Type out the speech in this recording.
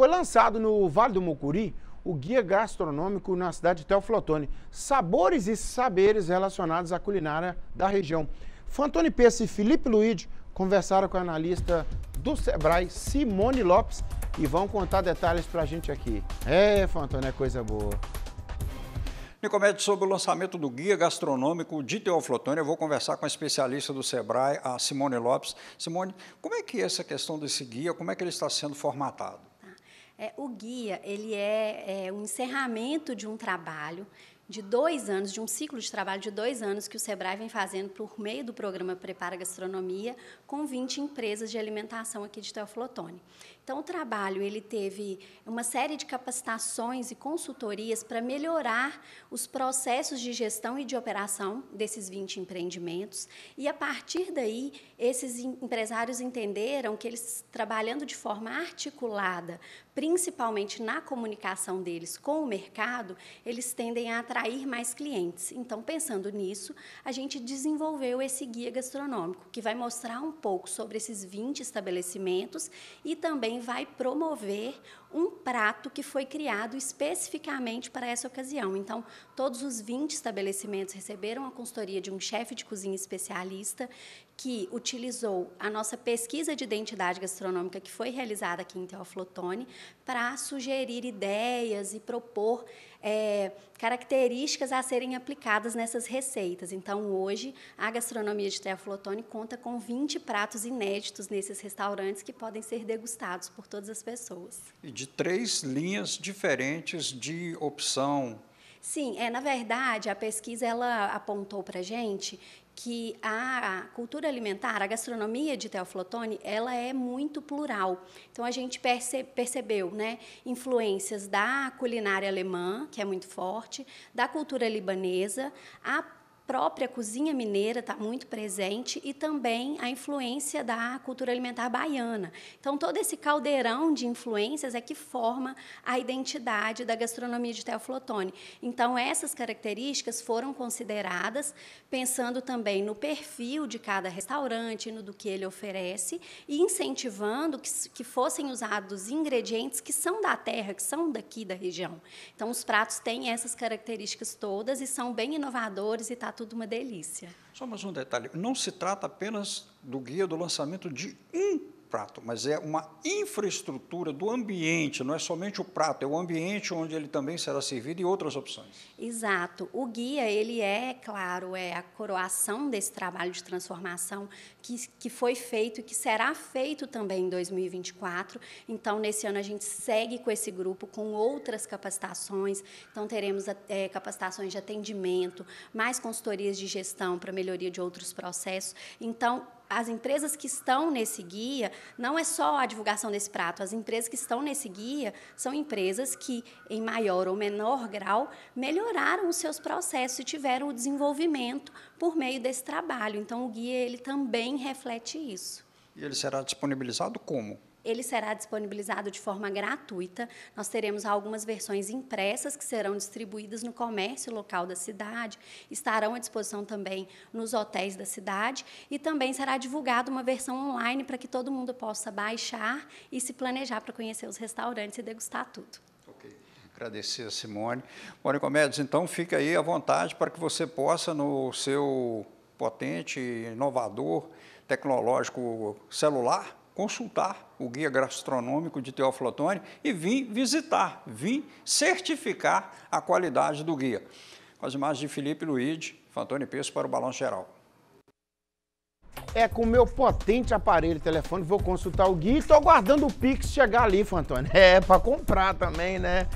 Foi lançado no Vale do Mucuri o guia gastronômico na cidade de Teoflotone. Sabores e saberes relacionados à culinária da região. Fantoni Pesse e Felipe Luiz conversaram com a analista do Sebrae, Simone Lopes, e vão contar detalhes para a gente aqui. É, Fantoni, é coisa boa. Nicomedes, sobre o lançamento do Guia Gastronômico de Teoflotone, eu vou conversar com a especialista do SEBRAE, a Simone Lopes. Simone, como é que é essa questão desse guia, como é que ele está sendo formatado? É, o guia ele é, é um encerramento de um trabalho de dois anos, de um ciclo de trabalho de dois anos que o SEBRAE vem fazendo por meio do programa Prepara Gastronomia com 20 empresas de alimentação aqui de Teoflotone. Então, o trabalho ele teve uma série de capacitações e consultorias para melhorar os processos de gestão e de operação desses 20 empreendimentos. E, a partir daí, esses empresários entenderam que eles, trabalhando de forma articulada, principalmente na comunicação deles com o mercado, eles tendem a atrair mais clientes. Então, pensando nisso, a gente desenvolveu esse guia gastronômico, que vai mostrar um pouco sobre esses 20 estabelecimentos e também vai promover um prato que foi criado especificamente para essa ocasião. Então, todos os 20 estabelecimentos receberam a consultoria de um chefe de cozinha especialista que utilizou a nossa pesquisa de identidade gastronômica que foi realizada aqui em Teoflotone para sugerir ideias e propor é, características a serem aplicadas nessas receitas. Então, hoje, a gastronomia de Teoflotone conta com 20 pratos inéditos nesses restaurantes que podem ser degustados por todas as pessoas. E de três linhas diferentes de opção Sim, é, na verdade, a pesquisa ela apontou para gente que a cultura alimentar, a gastronomia de Teoflotone, ela é muito plural. Então a gente perce percebeu, né, influências da culinária alemã, que é muito forte, da cultura libanesa, a própria cozinha mineira está muito presente e também a influência da cultura alimentar baiana. Então, todo esse caldeirão de influências é que forma a identidade da gastronomia de Teoflotone. Então, essas características foram consideradas pensando também no perfil de cada restaurante, no do que ele oferece e incentivando que, que fossem usados ingredientes que são da terra, que são daqui da região. Então, os pratos têm essas características todas e são bem inovadores e está tudo uma delícia. Só mais um detalhe: não se trata apenas do guia do lançamento de um prato, mas é uma infraestrutura do ambiente, não é somente o prato, é o ambiente onde ele também será servido e outras opções. Exato. O guia, ele é, claro, é a coroação desse trabalho de transformação que, que foi feito e que será feito também em 2024. Então, nesse ano, a gente segue com esse grupo com outras capacitações. Então, teremos é, capacitações de atendimento, mais consultorias de gestão para melhoria de outros processos. Então, as empresas que estão nesse guia, não é só a divulgação desse prato, as empresas que estão nesse guia são empresas que, em maior ou menor grau, melhoraram os seus processos e tiveram o desenvolvimento por meio desse trabalho. Então, o guia ele também reflete isso. E ele será disponibilizado como? Ele será disponibilizado de forma gratuita. Nós teremos algumas versões impressas que serão distribuídas no comércio local da cidade, estarão à disposição também nos hotéis da cidade e também será divulgada uma versão online para que todo mundo possa baixar e se planejar para conhecer os restaurantes e degustar tudo. Ok. Agradecer a Simone. Mônica Médios, então fica aí à vontade para que você possa, no seu potente, inovador, tecnológico celular, consultar o guia gastronômico de Teoflotone e vir visitar, vir certificar a qualidade do guia. Com as imagens de Felipe Luiz, Fantoni Peço para o Balanço Geral. É com o meu potente aparelho telefone, vou consultar o guia e estou aguardando o Pix chegar ali, Fantoni. É, para comprar também, né?